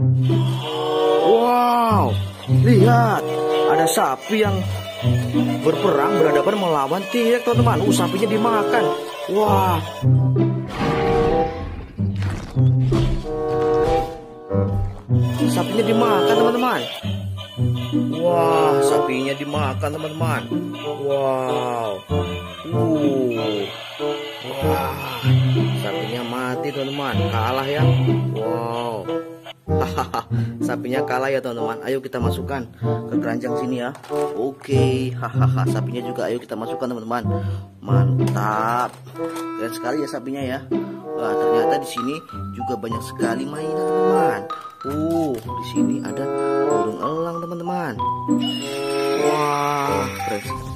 Wow, lihat, ada sapi yang berperang berhadapan melawan T-Rex teman-teman. Uh, sapinya dimakan. Wah. Sapinya dimakan teman-teman. Wah, sapinya dimakan teman-teman. Wow. Uh. Wah. Sapinya mati teman-teman. Kalah ya. Hahaha, sapinya kalah ya teman-teman. Ayo kita masukkan ke keranjang sini ya. Oke, hahaha, sapinya juga ayo kita masukkan teman-teman. Mantap, keren sekali ya sapinya ya. Wah, ternyata di sini juga banyak sekali mainan teman-teman. Uh, di sini ada burung elang teman-teman. Wah, keren. Sekali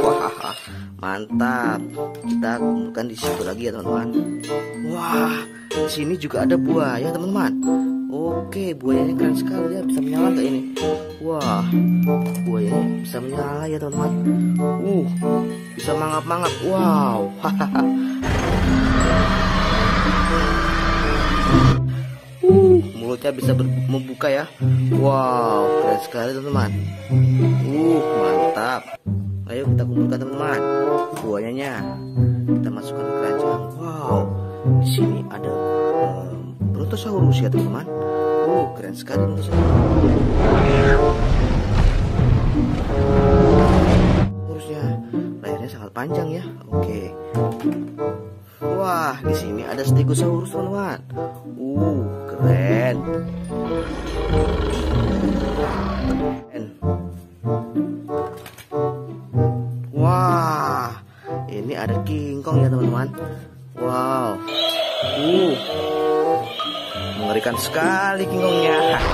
Wah, mantap. Kita kumpulkan di situ lagi ya teman-teman. Wah, di sini juga ada buaya teman-teman. Oke, buayanya keren sekali ya, bisa menyala ini? Wah, buayanya bisa menyala ya teman-teman. Uh, bisa mangap-mangap. Wow. Uh, mulutnya bisa membuka ya. Wow, keren sekali teman-teman. Uh, mantap. Ayo kita kumpulkan teman-teman. Buayanya kita masukkan ke keranjang. Wow, di sini ada um, Brontosaurus ya teman-teman. Uh, keren sekali Brontosaurusnya layarnya sangat panjang ya. Oke. Wah, di sini ada Stegosaurus teman-teman. Uh, keren. Ada King Kong ya teman-teman. Wow, uh, mengerikan sekali King Kongnya.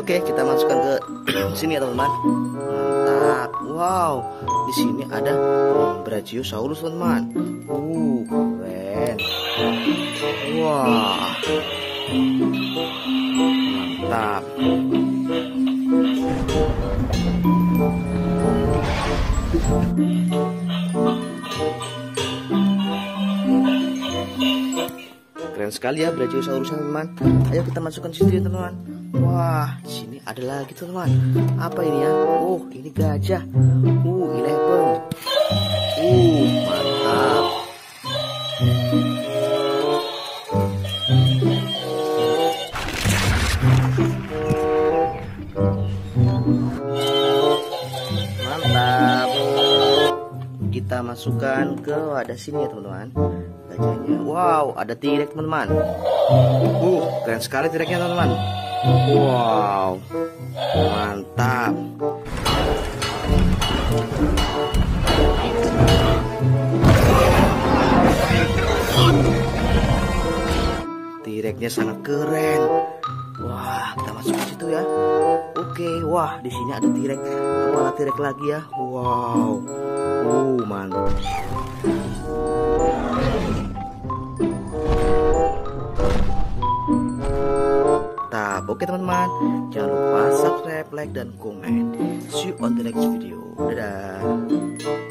Oke, kita masukkan ke sini ya teman-teman. Mantap. Wow, di sini ada Brachiosaurus teman-teman. Uh, keren. Wah. Mantap. Keren sekali ya Brachiosaurus teman-teman. Ayo kita masukkan situ ya teman-teman. Wah, di sini ada lagi teman-teman. Apa ini ya? Oh, ini gajah. Uh, eleven. Uh. Mantap. Kita masukkan ke wadah sini ya teman-teman. Gajahnya. Wow, ada T-Rex teman-teman. Uh, keren sekali T-Rexnya teman-teman. Wow, mantap. T-Rexnya sangat keren. Wah, kita masuk ke situ ya. Oke, wah di sini ada T-Rex, kepala T-Rex lagi ya. Wow, uh. Oke teman-teman, jangan lupa subscribe, like, dan komen. See you on the next video. Dadah.